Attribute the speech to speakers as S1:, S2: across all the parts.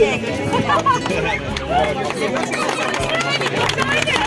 S1: て。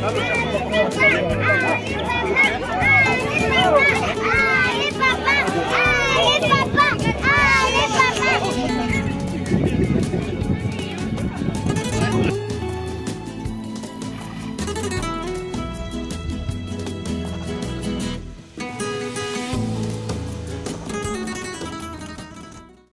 S2: 咱们上楼。